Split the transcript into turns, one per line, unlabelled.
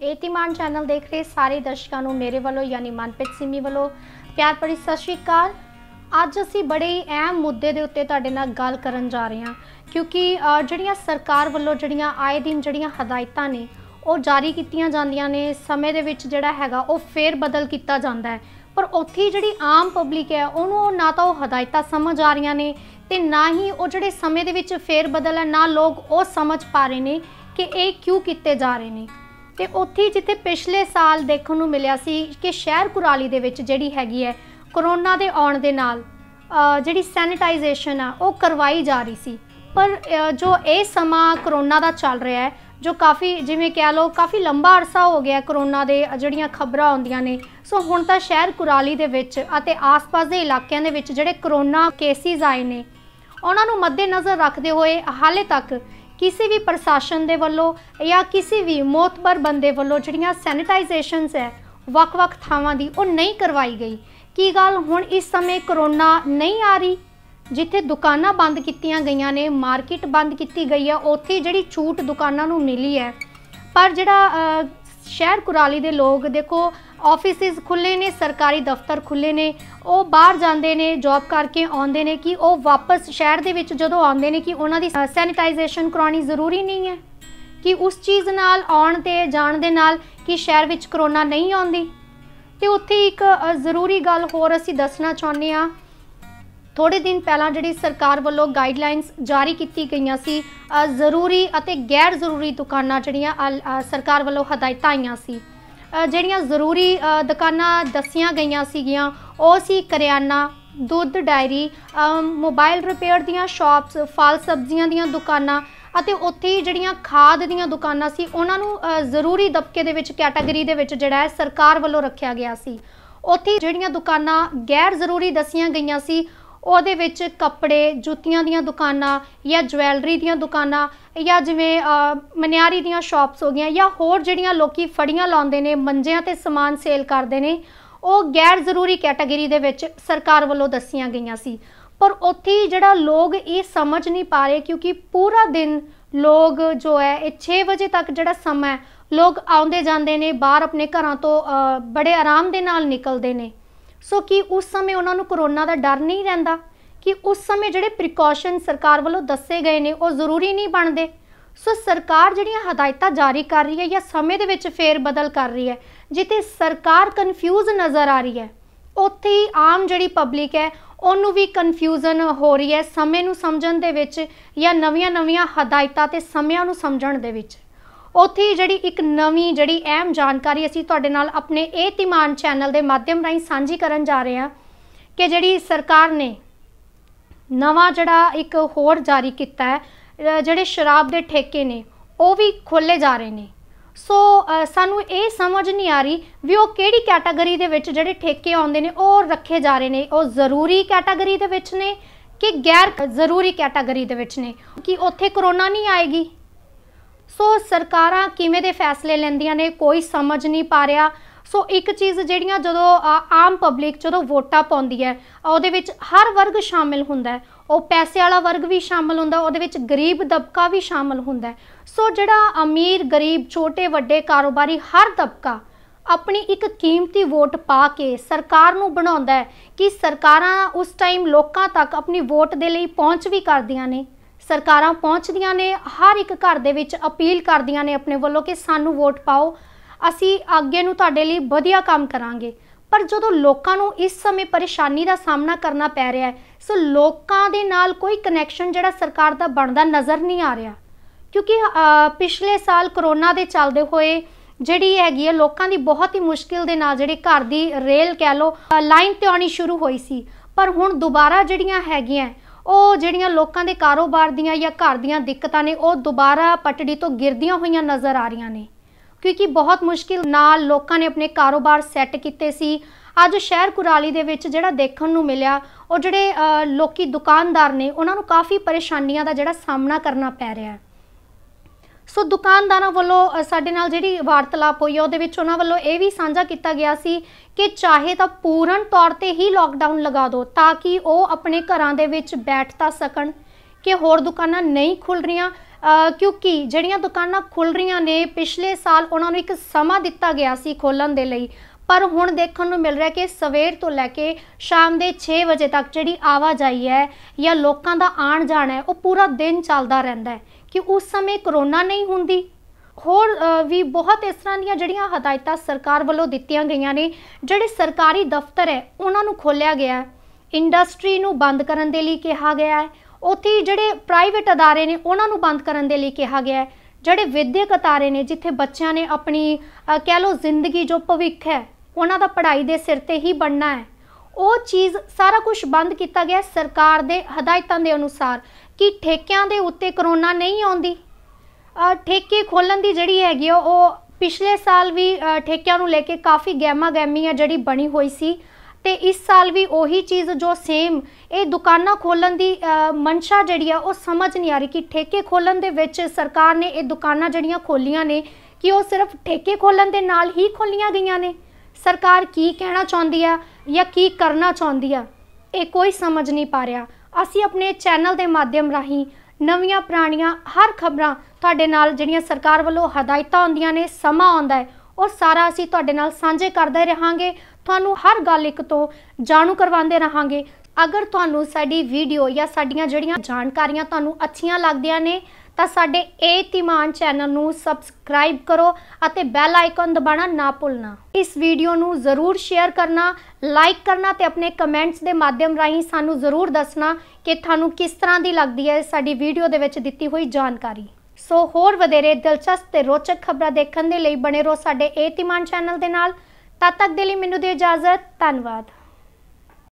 ਏਤੀਮਾਨ channel ਦੇਖ ਰਹੇ ਸਾਰੇ ਦਰਸ਼ਕਾਂ ਨੂੰ ਮੇਰੇ ਵੱਲੋਂ, ਯਾਨੀ ਮਨਪ੍ਰੀਤ ਸਿੰਮੀ ਵੱਲੋਂ ਪਿਆਰ ਭਰੀ ਸਤਿ ਸ਼੍ਰੀ ਅਕਾਲ। ਅੱਜ ਅਸੀਂ ਬੜੇ ਹੀ ਅਹਿਮ ਮੁੱਦੇ ਦੇ ਉੱਤੇ ਤੁਹਾਡੇ ਨਾਲ ਗੱਲ ਕਰਨ ਜਾ ਰਹੇ ਹਾਂ, ਕਿਉਂਕਿ ਜਿਹੜੀਆਂ ਸਰਕਾਰ ਵੱਲੋਂ ਜਿਹੜੀਆਂ ਆਏ ਦਿਨ ਜਿਹੜੀਆਂ ਹਦਾਇਤਾਂ ਨੇ, ਉਹ ਜਾਰੀ ਕੀਤੀਆਂ ਜਾਂਦੀਆਂ ਨੇ, ਸਮੇਂ ਦੇ ਵਿੱਚ ਜਿਹੜਾ ਹੈਗਾ ਉਹ ਫੇਰ ਬਦਲ ਕੀਤਾ ਜਾਂਦਾ ਹੈ। ਪਰ ਉੱਥੇ ਜਿਹੜੀ ਆਮ ਪਬਲਿਕ ਹੈ, ਉਹਨੂੰ ਨਾ ਤਾਂ ਉਹ ਹਦਾਇਤਾਂ ਸਮਝ ਆ ਰਹੀਆਂ ਨੇ ਤੇ ਨਾ ਹੀ ਉਹ ਜਿਹੜੇ ਸਮੇਂ ਦੇ ਵਿੱਚ ਫੇਰ ਬਦਲ ਹੈ, ਨਾ ਲੋਕ ਉਹ ਸਮਝ ਪਾ ਰਹੇ ਨੇ ਕਿ ਇਹ ਕਿਉਂ ਕੀਤੇ ਜਾ ਰਹੇ ਨੇ। ਤੇ ਉੱਥੇ ਜਿੱਥੇ ਪਿਛਲੇ ਸਾਲ ਦੇਖਣ ਨੂੰ ਮਿਲਿਆ ਸੀ ਕਿ ਸ਼ਹਿਰ ਕੁਰਾਲੀ ਦੇ ਵਿੱਚ ਜਿਹੜੀ ਹੈਗੀ ਹੈ ਕਰੋਨਾ ਦੇ ਆਉਣ ਦੇ ਨਾਲ ਜਿਹੜੀ ਸੈਨੀਟਾਈਜੇਸ਼ਨ ਆ, ਉਹ ਕਰਵਾਈ ਜਾ ਰਹੀ ਸੀ। ਪਰ ਜੋ ਇਹ ਸਮਾਂ ਕਰੋਨਾ ਦਾ ਚੱਲ ਰਿਹਾ ਹੈ, ਜੋ ਕਾਫੀ ਜਿਵੇਂ ਕਹਿ ਲਓ ਕਾਫੀ ਲੰਬਾ ਅਰਸਾ ਹੋ ਗਿਆ ਕਰੋਨਾ ਦੇ ਜਿਹੜੀਆਂ ਖਬਰਾਂ ਆਉਂਦੀਆਂ ਨੇ, ਸੋ ਹੁਣ ਤਾਂ ਸ਼ਹਿਰ ਕੁਰਾਲੀ ਦੇ ਵਿੱਚ ਅਤੇ ਆਸ-ਪਾਸ ਦੇ ਇਲਾਕਿਆਂ ਦੇ ਵਿੱਚ ਜਿਹੜੇ ਕਰੋਨਾ ਕੇਸਿਸ ਆਏ ਨੇ, ਉਹਨਾਂ ਨੂੰ ਮੱਦੇਨਜ਼ਰ ਰੱਖਦੇ ਹੋਏ ਹਾਲੇ ਤੱਕ ਕਿਸੇ ਵੀ ਪ੍ਰਸ਼ਾਸਨ ਦੇ ਵੱਲੋਂ ਜਾਂ ਕਿਸੇ ਵੀ ਮੋਤਬਰ ਬੰਦੇ ਵੱਲੋਂ ਜਿਹੜੀਆਂ ਸੈਨੀਟਾਈਜੇਸ਼ਨਸ ਹੈ, ਵੱਖ-ਵੱਖ ਥਾਵਾਂ ਦੀ ਉਹ ਨਹੀਂ ਕਰਵਾਈ ਗਈ। ਕੀ ਗੱਲ ਹੁਣ ਇਸ ਸਮੇਂ ਕਰੋਨਾ ਨਹੀਂ ਆ ਰਹੀ? ਜਿੱਥੇ ਦੁਕਾਨਾਂ ਬੰਦ ਕੀਤੀਆਂ ਗਈਆਂ ਨੇ ਮਾਰਕੀਟ ਬੰਦ ਕੀਤੀ ਗਈ ਹੈ, ਉੱਥੇ ਜਿਹੜੀ ਛੂਟ ਦੁਕਾਨਾਂ ਨੂੰ ਮਿਲੀ ਹੈ। ਪਰ ਜਿਹੜਾ ਸ਼ਹਿਰ ਕੁਰਾਲੀ ਦੇ ਲੋਕ, ਦੇਖੋ ਆਫਿਸਿਸ ਖੁੱਲੇ ਨੇ, ਸਰਕਾਰੀ ਦਫ਼ਤਰ ਖੁੱਲੇ ਨੇ, ਉਹ ਬਾਹਰ ਜਾਂਦੇ ਨੇ ਜੌਬ ਕਰਕੇ ਆਉਂਦੇ ਨੇ ਕਿ ਉਹ ਵਾਪਸ ਸ਼ਹਿਰ ਦੇ ਵਿੱਚ ਜਦੋਂ ਆਉਂਦੇ ਨੇ ਕਿ ਉਹਨਾਂ ਦੀ ਸੈਨੀਟਾਈਜੇਸ਼ਨ ਕਰਾਉਣੀ ਜ਼ਰੂਰੀ ਨਹੀਂ ਹੈ। ਕਿ ਉਸ ਚੀਜ਼ ਨਾਲ ਆਉਣ ਤੇ ਜਾਣ ਦੇ ਨਾਲ ਕਿ ਸ਼ਹਿਰ ਵਿੱਚ ਕਰੋਨਾ ਨਹੀਂ ਆਉਂਦੀ। ਤੇ ਉੱਥੇ ਇੱਕ ਜ਼ਰੂਰੀ ਗੱਲ ਹੋਰ ਅਸੀਂ ਦੱਸਣਾ ਚਾਹੁੰਦੇ ਹਾਂ ਥੋੜੇ ਦਿਨ ਪਹਿਲਾਂ ਜਿਹੜੀ ਸਰਕਾਰ ਵੱਲੋਂ ਗਾਈਡਲਾਈਨਸ ਜਾਰੀ ਕੀਤੀ ਗਈਆਂ ਸੀ ਜ਼ਰੂਰੀ ਅਤੇ ਗੈਰ ਜ਼ਰੂਰੀ ਦੁਕਾਨਾਂ ਜਿਹੜੀਆਂ ਅਲ- ਸਰਕਾਰ ਵੱਲੋਂ ਹਦਾਇਤਾਂ ਆਈਆਂ ਸੀ ਜਿਹੜੀਆਂ ਜ਼ਰੂਰੀ ਦੁਕਾਨਾਂ ਦੱਸੀਆਂ ਗਈਆਂ ਸੀਗੀਆਂ ਉਹ ਸੀ ਕਰਿਆਨਾ ਦੁੱਧ ਡਾਇਰੀ ਅ, ਮੋਬਾਈਲ ਰਿਪੇਅਰ ਦੀਆਂ ਸ਼ਾਪਸ ਫਲ ਸਬਜ਼ੀਆਂ ਦੀਆਂ ਦੁਕਾਨਾਂ ਅਤੇ ਉੱਥੇ ਜਿਹੜੀਆਂ ਖਾਦ ਦੀਆਂ ਦੁਕਾਨਾਂ ਸੀ ਉਹਨਾਂ ਨੂੰ ਜ਼ਰੂਰੀ ਦਬਕੇ ਦੇ ਵਿੱਚ ਕੈਟਾਗਰੀ ਦੇ ਵਿੱਚ ਜਿਹੜਾ ਹੈ ਸਰਕਾਰ ਵੱਲੋਂ ਰੱਖਿਆ ਗਿਆ ਸੀ। ਉੱਥੇ ਜਿਹੜੀਆਂ ਦੁਕਾਨਾਂ ਗੈਰ ਜ਼ਰੂਰੀ ਦੱਸੀਆਂ ਗਈਆਂ ਸੀ ਉਹਦੇ ਵਿੱਚ ਕੱਪੜੇ, ਜੁੱਤੀਆਂ ਦੀਆਂ ਦੁਕਾਨਾਂ ਜਾਂ ਜਵੈਲਰੀ ਦੀਆਂ ਦੁਕਾਨਾਂ ਜਾਂ ਜਿਵੇਂ ਮਨਿਆਰੀ ਦੀਆਂ ਸ਼ਾਪਸ ਹੋ ਗਈਆਂ ਜਾਂ ਹੋਰ ਜਿਹੜੀਆਂ ਲੋਕੀ ਫੜੀਆਂ ਲਾਉਂਦੇ ਨੇ, ਮੰਜਿਆਂ ਤੇ ਸਮਾਨ ਸੇਲ ਕਰਦੇ ਨੇ, ਉਹ ਗੈਰ ਜ਼ਰੂਰੀ ਕੈਟਾਗਰੀ ਦੇ ਵਿੱਚ ਸਰਕਾਰ ਵੱਲੋਂ ਦੱਸੀਆਂ ਗਈਆਂ ਸੀ। ਪਰ ਉੱਥੇ ਜਿਹੜਾ ਲੋਕ ਇਹ ਸਮਝ ਨਹੀਂ ਪਾ ਰਹੇ ਕਿਉਂਕਿ ਪੂਰਾ ਦਿਨ ਲੋਕ ਜੋ ਹੈ, ਇਹ 6 ਵਜੇ ਤੱਕ ਜਿਹੜਾ ਸਮਾਂ ਹੈ, ਲੋਕ ਆਉਂਦੇ ਜਾਂਦੇ ਨੇ, ਬਾਹਰ ਆਪਣੇ ਘਰਾਂ ਤੋਂ ਬੜੇ ਆਰਾਮ ਦੇ ਨਾਲ ਨਿਕਲਦੇ ਨੇ। ਸੋ ਕਿ ਉਸ ਸਮੇਂ ਉਹਨਾਂ ਨੂੰ ਕਰੋਨਾ ਦਾ ਡਰ ਨਹੀਂ ਰਹਿੰਦਾ? ਕਿ ਉਸ ਸਮੇਂ ਜਿਹੜੇ ਪ੍ਰੀਕਾਸ਼ਨ ਸਰਕਾਰ ਵੱਲੋਂ ਦੱਸੇ ਗਏ ਨੇ, ਉਹ ਜ਼ਰੂਰੀ ਨਹੀਂ ਬਣਦੇ? ਸੋ ਸਰਕਾਰ ਜਿਹੜੀਆਂ ਹਦਾਇਤਾਂ ਜਾਰੀ ਕਰ ਰਹੀ ਹੈ ਜਾਂ ਸਮੇਂ ਦੇ ਵਿੱਚ ਫੇਰ ਬਦਲ ਕਰ ਰਹੀ ਹੈ, ਜਿੱਥੇ ਸਰਕਾਰ ਕਨਫਿਊਜ਼ ਨਜ਼ਰ ਆ ਰਹੀ ਹੈ, ਉੱਥੇ ਹੀ ਆਮ ਜਿਹੜੀ ਪਬਲਿਕ ਹੈ, ਉਹਨੂੰ ਵੀ ਕਨਫਿਊਜ਼ਨ ਹੋ ਰਹੀ ਹੈ ਸਮੇਂ ਨੂੰ ਸਮਝਣ ਦੇ ਵਿੱਚ ਜਾਂ ਨਵੀਆਂ-ਨਵੀਆਂ ਹਦਾਇਤਾਂ ਤੇ ਸਮਿਆਂ ਨੂੰ ਸਮਝਣ ਦੇ ਵਿੱਚ। ਉੱਥੇ ਜਿਹੜੀ ਇੱਕ ਨਵੀਂ ਜਿਹੜੀ ਅਹਿਮ ਜਾਣਕਾਰੀ ਅਸੀਂ ਤੁਹਾਡੇ ਨਾਲ ਆਪਣੇ ਇਹ ਤਿਮਾਨ ਚੈਨਲ ਦੇ ਮਾਧਿਅਮ ਰਾਹੀਂ ਸਾਂਝੀ ਕਰਨ ਜਾ ਰਹੇ ਹਾਂ ਕਿ ਜਿਹੜੀ ਸਰਕਾਰ ਨੇ ਨਵਾਂ ਜਿਹੜਾ ਇੱਕ ਹੋਰ ਜਾਰੀ ਕੀਤਾ ਹੈ ਜਿਹੜੇ ਸ਼ਰਾਬ ਦੇ ਠੇਕੇ ਨੇ, ਉਹ ਵੀ ਖੋਲੇ ਜਾ ਰਹੇ ਨੇ। ਸੋ ਸਾਨੂੰ ਇਹ ਸਮਝ ਨਹੀਂ ਆ ਰਹੀ ਵੀ ਉਹ ਕਿਹੜੀ ਕੈਟਾਗਰੀ ਦੇ ਵਿੱਚ ਜਿਹੜੇ ਠੇਕੇ ਆਉਂਦੇ ਨੇ, ਉਹ ਰੱਖੇ ਜਾ ਰਹੇ ਨੇ। ਉਹ ਜ਼ਰੂਰੀ ਕੈਟਾਗਰੀ ਦੇ ਵਿੱਚ ਨੇ ਕਿ ਗੈਰ ਜ਼ਰੂਰੀ ਕੈਟਾਗਰੀ ਦੇ ਵਿੱਚ ਨੇ? ਕਿ ਉੱਥੇ ਕਰੋਨਾ ਨਹੀਂ ਆਏਗੀ। ਸੋ ਸਰਕਾਰਾਂ ਕਿਵੇਂ ਦੇ ਫੈਸਲੇ ਲੈਂਦੀਆਂ ਨੇ, ਕੋਈ ਸਮਝ ਨਹੀਂ ਪਾ ਰਿਹਾ। ਸੋ ਇੱਕ ਚੀਜ਼ ਜਿਹੜੀਆਂ ਜਦੋਂ ਆਮ ਪਬਲਿਕ ਜਦੋਂ ਵੋਟਾਂ ਪਾਉਂਦੀ ਹੈ, ਉਹਦੇ ਵਿੱਚ ਹਰ ਵਰਗ ਸ਼ਾਮਿਲ ਹੁੰਦਾ ਹੈ। ਉਹ ਪੈਸੇ ਵਾਲਾ ਵਰਗ ਵੀ ਸ਼ਾਮਿਲ ਹੁੰਦਾ, ਉਹਦੇ ਵਿੱਚ ਗਰੀਬ ਦਬਕਾ ਵੀ ਸ਼ਾਮਿਲ ਹੁੰਦਾ ਸੋ ਜਿਹੜਾ ਅਮੀਰ, ਗਰੀਬ, ਛੋਟੇ, ਵੱਡੇ ਕਾਰੋਬਾਰੀ ਹਰ ਦਬਕਾ ਆਪਣੀ ਇੱਕ ਕੀਮਤੀ ਵੋਟ ਪਾ ਕੇ ਸਰਕਾਰ ਨੂੰ ਬਣਾਉਂਦਾ ਹੈ ਕਿ ਸਰਕਾਰਾਂ ਉਸ ਟਾਈਮ ਲੋਕਾਂ ਤੱਕ ਆਪਣੀ ਵੋਟ ਦੇ ਲਈ ਪਹੁੰਚ ਵੀ ਕਰਦੀਆਂ ਨੇ। ਸਰਕਾਰਾਂ ਪਹੁੰਚਦੀਆਂ ਨੇ, ਹਰ ਇੱਕ ਘਰ ਦੇ ਵਿੱਚ ਅਪੀਲ ਕਰਦੀਆਂ ਨੇ ਆਪਣੇ ਵੱਲੋਂ ਕਿ ਸਾਨੂੰ ਵੋਟ ਪਾਓ। ਅਸੀਂ ਅੱਗੇ ਨੂੰ ਤੁਹਾਡੇ ਲਈ ਵਧੀਆ ਕੰਮ ਕਰਾਂਗੇ। ਪਰ ਜਦੋਂ ਲੋਕਾਂ ਨੂੰ ਇਸ ਸਮੇਂ ਪਰੇਸ਼ਾਨੀ ਦਾ ਸਾਹਮਣਾ ਕਰਨਾ ਪੈ ਰਿਹਾ ਹੈ, ਸੋ ਲੋਕਾਂ ਦੇ ਨਾਲ ਕੋਈ ਕਨੈਕਸ਼ਨ ਜਿਹੜਾ ਸਰਕਾਰ ਦਾ ਬਣਦਾ ਨਜ਼ਰ ਨਹੀਂ ਆ ਰਿਹਾ। ਕਿਉਂਕਿ ਪਿਛਲੇ ਸਾਲ ਕਰੋਨਾ ਦੇ ਚੱਲਦੇ ਹੋਏ ਜਿਹੜੀ ਹੈਗੀ ਹੈ, ਲੋਕਾਂ ਦੀ ਬਹੁਤ ਹੀ ਮੁਸ਼ਕਿਲ ਦੇ ਨਾਲ ਜਿਹੜੀ ਘਰ ਦੀ ਰੇਲ ਕਹਿ ਲਓ ਲਾਈਨ ਤੇ ਆਉਣੀ ਸ਼ੁਰੂ ਹੋਈ ਸੀ। ਪਰ ਹੁਣ ਦੁਬਾਰਾ ਜਿਹੜੀਆਂ ਹੈਗੀਆਂ ਉਹ ਜਿਹੜੀਆਂ ਲੋਕਾਂ ਦੇ ਕਾਰੋਬਾਰ ਦੀਆਂ ਜਾਂ ਘਰ ਦੀਆਂ ਦਿੱਕਤਾਂ ਨੇ ਉਹ ਦੁਬਾਰਾ ਪਟੜੀ ਤੋਂ ਗਿਰਦੀਆਂ ਹੋਈਆਂ ਨਜ਼ਰ ਆ ਰਹੀਆਂ ਨੇ। ਕਿਉਂਕਿ ਬਹੁਤ ਮੁਸ਼ਕਿਲ ਨਾਲ ਲੋਕਾਂ ਨੇ ਆਪਣੇ ਕਾਰੋਬਾਰ ਸੈੱਟ ਕੀਤੇ ਸੀ। ਅੱਜ ਸ਼ਹਿਰ ਕੁਰਾਲੀ ਦੇ ਵਿੱਚ ਜਿਹੜਾ ਦੇਖਣ ਨੂੰ ਮਿਲਿਆ ਉਹ ਜਿਹੜੇ ਅ, ਲੋਕੀ ਦੁਕਾਨਦਾਰ ਨੇ ਉਹਨਾਂ ਨੂੰ ਕਾਫੀ ਪਰੇਸ਼ਾਨੀਆਂ ਦਾ ਜਿਹੜਾ ਸਾਹਮਣਾ ਕਰਨਾ ਪੈ ਰਿਹਾ ਹੈ। ਸੋ ਦੁਕਾਨਦਾਰਾਂ ਵੱਲੋਂ ਸਾਡੇ ਨਾਲ ਜਿਹੜੀ ਵਾਰਤਾਲਾਪ ਹੋਈ ਹੈ ਉਹਦੇ ਵਿੱਚ ਉਹਨਾਂ ਵੱਲੋਂ ਇਹ ਵੀ ਸਾਂਝਾ ਕੀਤਾ ਗਿਆ ਸੀ ਕਿ ਚਾਹੇ ਤਾਂ ਪੂਰਨ ਤੌਰ ਤੇ ਹੀ ਲੋਕਡਾਊਨ ਲਗਾ ਦਿਓ ਤਾਂ ਕਿ ਉਹ ਆਪਣੇ ਘਰਾਂ ਦੇ ਵਿੱਚ ਬੈਠ ਤਾਂ ਸਕਣ, ਕਿ ਹੋਰ ਦੁਕਾਨਾਂ ਨਹੀਂ ਖੁੱਲ ਰਹੀਆਂ। ਕਿਉਂਕਿ ਜਿਹੜੀਆਂ ਦੁਕਾਨਾਂ ਖੁੱਲ ਰਹੀਆਂ ਨੇ, ਪਿਛਲੇ ਸਾਲ ਉਹਨਾਂ ਨੂੰ ਇੱਕ ਸਮਾਂ ਦਿੱਤਾ ਗਿਆ ਸੀ ਖੋਲਣ ਦੇ ਲਈ। ਪਰ ਹੁਣ ਦੇਖਣ ਨੂੰ ਮਿਲ ਰਿਹਾ ਕਿ ਸਵੇਰ ਤੋਂ ਲੈ ਕੇ ਸ਼ਾਮ ਦੇ 6 ਵਜੇ ਤੱਕ ਜਿਹੜੀ ਆਵਾਜਾਈ ਹੈ ਜਾਂ ਲੋਕਾਂ ਦਾ ਆਣ ਜਾਣ ਹੈ, ਉਹ ਪੂਰਾ ਦਿਨ ਚੱਲਦਾ ਰਹਿੰਦਾ ਹੈ। ਕਿ ਉਸ ਸਮੇਂ ਕਰੋਨਾ ਨਹੀਂ ਹੁੰਦੀ। ਹੋਰ ਵੀ ਬਹੁਤ ਇਸ ਤਰ੍ਹਾਂ ਦੀਆਂ ਜਿਹੜੀਆਂ ਹਦਾਇਤਾਂ ਸਰਕਾਰ ਵੱਲੋਂ ਦਿੱਤੀਆਂ ਗਈਆਂ ਨੇ, ਜਿਹੜੇ ਸਰਕਾਰੀ ਦਫ਼ਤਰ ਹੈ, ਉਹਨਾਂ ਨੂੰ ਖੋਲ੍ਹਿਆ ਗਿਆ ਹੈ। ਇੰਡਸਟਰੀ ਨੂੰ ਬੰਦ ਕਰਨ ਦੇ ਲਈ ਕਿਹਾ ਗਿਆ ਹੈ। ਉੱਥੇ ਜਿਹੜੇ ਪ੍ਰਾਈਵੇਟ ਅਦਾਰੇ ਨੇ, ਉਹਨਾਂ ਨੂੰ ਬੰਦ ਕਰਨ ਦੇ ਲਈ ਕਿਹਾ ਗਿਆ ਹੈ। ਜਿਹੜੇ ਵਿਦਿਅਕ ਅਦਾਰੇ ਨੇ, ਜਿੱਥੇ ਬੱਚਿਆਂ ਨੇ ਆਪਣੀ ਕਹਿ ਲਓ ਜ਼ਿੰਦਗੀ ਜੋ ਭਵਿੱਖ ਹੈ, ਉਹਨਾਂ ਦਾ ਪੜ੍ਹਾਈ ਦੇ ਸਿਰ ਤੇ ਹੀ ਬਣਨਾ ਹੈ। ਉਹ ਚੀਜ਼ ਸਾਰਾ ਕੁਝ ਬੰਦ ਕੀਤਾ ਗਿਆ ਸਰਕਾਰ ਦੇ ਹਦਾਇਤਾਂ ਦੇ ਅਨੁਸਾਰ ਕਿ ਠੇਕਿਆਂ ਦੇ ਉੱਤੇ ਕਰੋਨਾ ਨਹੀਂ ਆਉਂਦੀ। ਠੇਕੇ ਖੋਲਣ ਦੀ ਜਿਹੜੀ ਹੈਗੀ ਆ ਉਹ ਪਿਛਲੇ ਸਾਲ ਵੀ ਠੇਕਿਆਂ ਨੂੰ ਲੈ ਕੇ ਕਾਫੀ ਗਹਿਮਾ ਗਹਿਮੀ ਆ ਜਿਹੜੀ ਬਣੀ ਹੋਈ ਸੀ ਤੇ ਇਸ ਸਾਲ ਵੀ ਉਹੀ ਚੀਜ਼ ਜੋ ਸੇਮ ਇਹ ਦੁਕਾਨਾਂ ਖੋਲਣ ਦੀ ਅ, ਮਨਸ਼ਾ ਜਿਹੜੀ ਆ ਉਹ ਸਮਝ ਨਹੀਂ ਆ ਰਹੀ ਕਿ ਠੇਕੇ ਖੋਲਣ ਦੇ ਵਿੱਚ ਸਰਕਾਰ ਨੇ ਇਹ ਦੁਕਾਨਾਂ ਜਿਹੜੀਆਂ ਖੋਲੀਆਂ ਨੇ ਕਿ ਉਹ ਸਿਰਫ ਠੇਕੇ ਖੋਲਣ ਦੇ ਨਾਲ ਹੀ ਖੋਲੀਆਂ ਗਈਆਂ ਨੇ। ਸਰਕਾਰ ਕੀ ਕਹਿਣਾ ਚਾਹੁੰਦੀ ਆ ਜਾਂ ਕੀ ਕਰਨਾ ਚਾਹੁੰਦੀ ਆ, ਇਹ ਕੋਈ ਸਮਝ ਨਹੀਂ ਪਾ ਰਿਹਾ। ਅਸੀਂ ਆਪਣੇ ਚੈਨਲ ਦੇ ਮਾਧਿਅਮ ਰਾਹੀਂ ਨਵੀਆਂ ਪੁਰਾਣੀਆਂ ਹਰ ਖਬਰਾਂ ਤੁਹਾਡੇ ਨਾਲ ਜਿਹੜੀਆਂ ਸਰਕਾਰ ਵੱਲੋਂ ਹਦਾਇਤਾਂ ਹੁੰਦੀਆਂ ਨੇ, ਸਮਾਂ ਆਉਂਦਾ ਹੈ, ਉਹ ਸਾਰਾ ਅਸੀਂ ਤੁਹਾਡੇ ਨਾਲ ਸਾਂਝੇ ਕਰਦੇ ਰਹਾਂਗੇ। ਤੁਹਾਨੂੰ ਹਰ ਗੱਲ ਇੱਕ ਤੋਂ ਜਾਣੂ ਕਰਵਾਉਂਦੇ ਰਹਾਂਗੇ। ਅਗਰ ਤੁਹਾਨੂੰ ਸਾਡੀ ਵੀਡੀਓ ਜਾਂ ਸਾਡੀਆਂ ਜਿਹੜੀਆਂ ਜਾਣਕਾਰੀਆਂ ਤੁਹਾਨੂੰ ਅੱਛੀਆਂ ਲੱਗਦੀਆਂ ਨੇ, ਤਾਂ ਸਾਡੇ ਏ ਤਿਮਾਨ ਚੈਨਲ ਨੂੰ ਸਬਸਕ੍ਰਾਈਬ ਕਰੋ ਅਤੇ ਬੈਲ ਆਈਕਨ ਦਬਾਉਣਾ ਨਾ ਭੁੱਲਣਾ। ਇਸ ਵੀਡੀਓ ਨੂੰ ਜ਼ਰੂਰ ਸ਼ੇਅਰ ਕਰਨਾ ਲਾਈਕ ਕਰਨਾ ਤੇ ਆਪਣੇ ਕਮੈਂਟਸ ਦੇ ਮਾਧਿਅਮ ਰਾਹੀਂ ਸਾਨੂੰ ਜ਼ਰੂਰ ਦੱਸਣਾ ਕਿ ਤੁਹਾਨੂੰ ਕਿਸ ਤਰ੍ਹਾਂ ਦੀ ਲੱਗਦੀ ਹੈ ਸਾਡੀ ਵੀਡੀਓ ਦੇ ਵਿੱਚ ਦਿੱਤੀ ਹੋਈ ਜਾਣਕਾਰੀ। ਸੋ ਹੋਰ ਵਧੇਰੇ ਦਿਲਚਸਪ ਤੇ ਰੋਚਕ ਖਬਰਾਂ ਦੇਖਣ ਦੇ ਲਈ ਬਣੇ ਰਹੋ ਸਾਡੇ ਏ ਤਿਮਾਨ ਚੈਨਲ ਦੇ ਨਾਲ। ਤਦ ਤੱਕ ਦੇ ਲਈ ਮੈਨੂੰ ਦਿਓ ਇਜਾਜ਼ਤ, ਧੰਨਵਾਦ।